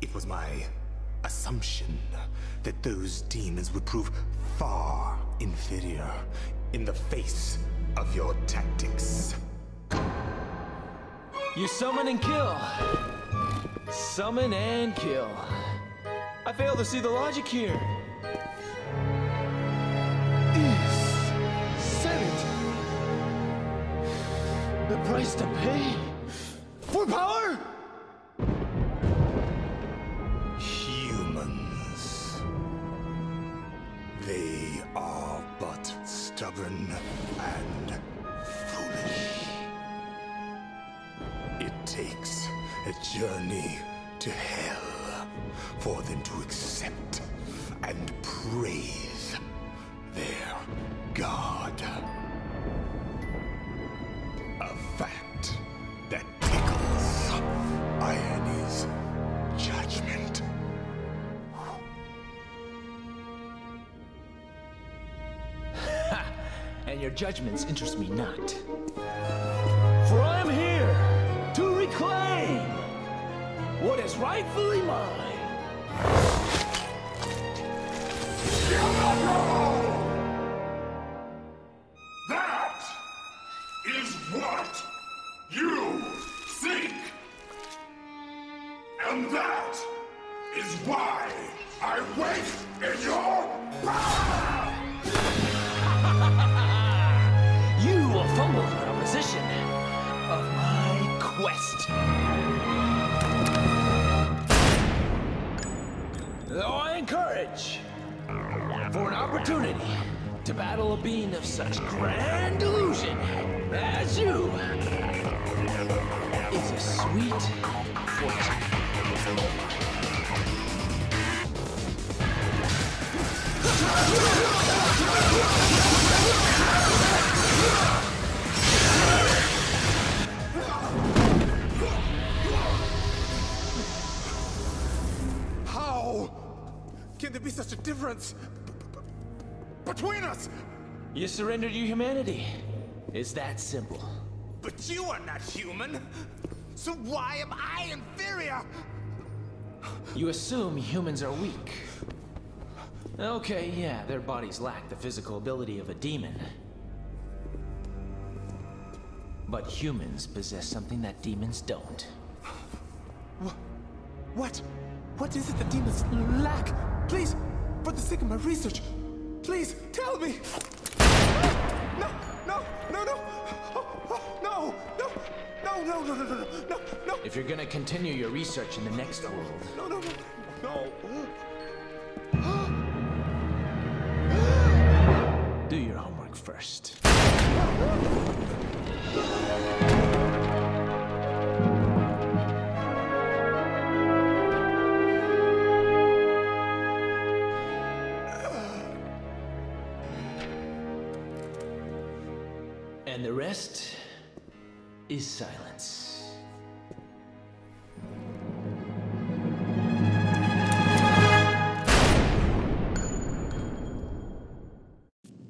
It was my assumption that those demons would prove far inferior in the face of your tactics. You summon and kill. Summon and kill. I fail to see the logic here. Said it! The price to pay for power? Are but stubborn and foolish. It takes a journey to hell for them to accept and praise their god. A fact And your judgments interest me not. For I am here to reclaim what is rightfully mine. That is what you seek. And that is why I wait in your power! Opportunity to battle a being of such grand delusion as you is a sweet fortune. How can there be such a difference between us? You surrendered your humanity. It's that simple. But you are not human. So why am I inferior? You assume humans are weak. Okay, yeah, their bodies lack the physical ability of a demon. But humans possess something that demons don't. What? What is it that demons lack? Please, for the sake of my research, Please, tell me! No, no, no, no! Oh, oh, no, no, no, no, no, no, no, no! If you're gonna continue your research in the next world... No, no, no, no! And the rest is silence.